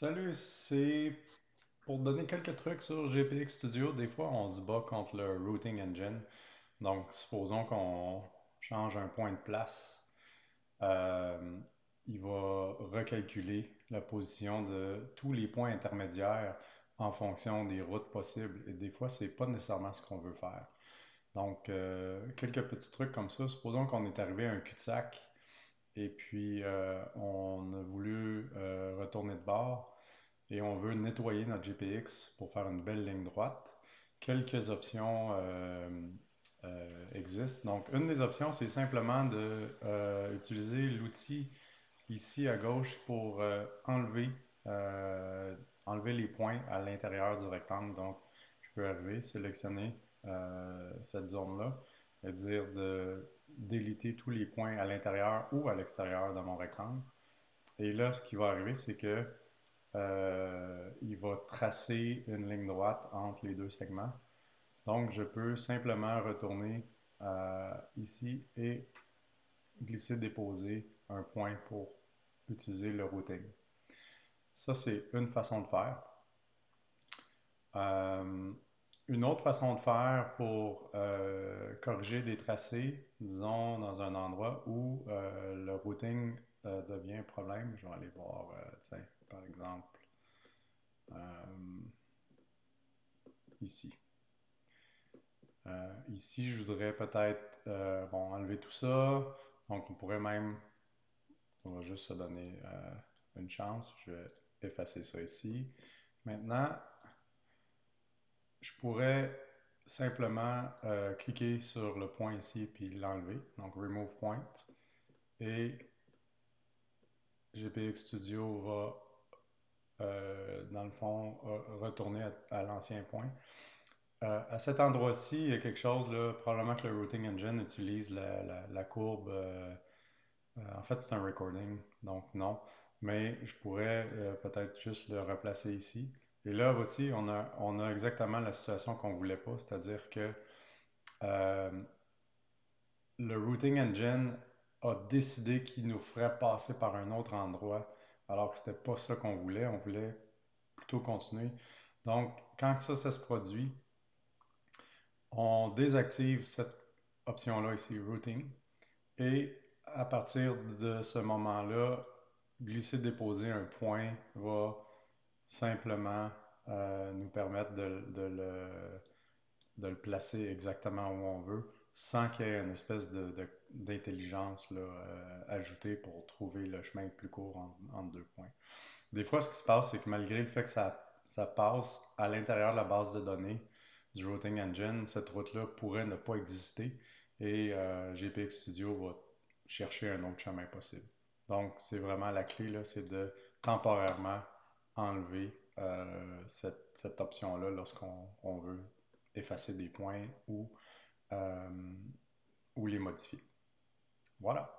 Salut, c'est pour donner quelques trucs sur GPX Studio. Des fois, on se bat contre le routing engine. Donc, supposons qu'on change un point de place. Euh, il va recalculer la position de tous les points intermédiaires en fonction des routes possibles. Et des fois, c'est pas nécessairement ce qu'on veut faire. Donc, euh, quelques petits trucs comme ça. Supposons qu'on est arrivé à un cul-de-sac et puis euh, on a voulu retourner de bord et on veut nettoyer notre GPX pour faire une belle ligne droite. Quelques options euh, euh, existent. Donc, une des options, c'est simplement de euh, utiliser l'outil ici à gauche pour enlever, enlever les points à l'intérieur du rectangle. Donc, je peux arriver, sélectionner cette zone-là et dire de déliter tous les points à l'intérieur ou à l'extérieur de mon rectangle. Et là, ce qui va arriver, c'est que euh, il va tracer une ligne droite entre les deux segments. Donc, je peux simplement retourner euh, ici et glisser, déposer un point pour utiliser le routing. Ça, c'est une façon de faire. Euh, une autre façon de faire pour corriger des tracés, disons dans un endroit où le routing devient un problème, je vais aller voir, tiens, par exemple, euh, ici. Euh, ici, je voudrais peut-être euh, enlever tout ça. Donc, on pourrait même, on va juste se donner une chance. Je vais effacer ça ici. Maintenant, je pourrais simplement cliquer sur le point ici puis l'enlever. Donc, Remove Point. Et GPX Studio va euh, dans le fond, retourner à, l'ancien point. Euh, à cet endroit-ci, il y a quelque chose, probablement que le routing engine utilise la, courbe. Euh, en fait, c'est un recording, donc non. Mais je pourrais peut-être juste le replacer ici. Et là aussi, on a, exactement la situation qu'on ne voulait pas, c'est-à-dire que le routing engine a décidé qu'il nous ferait passer par un autre endroit alors que c'était pas ça qu'on voulait. On voulait plutôt continuer. Donc, quand ça, ça se produit, on désactive cette option-là ici, Routing. Et à partir de ce moment-là, glisser-déposer un point va simplement euh, nous permettre de, le, de, le, placer exactement où on veut sans qu'il y ait une espèce d'intelligence de, euh, ajoutée pour trouver le chemin le plus court entre deux points. Des fois, ce qui se passe, c'est que malgré le fait que ça, ça passe à l'intérieur de la base de données du Routing Engine, cette route-là pourrait ne pas exister et euh, GPX Studio va chercher un autre chemin possible. Donc, c'est vraiment la clé, c'est de temporairement enlever euh, cette, option-là lorsqu'on veut effacer des points ou euh, ou les modifier. Voilà.